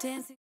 dancing.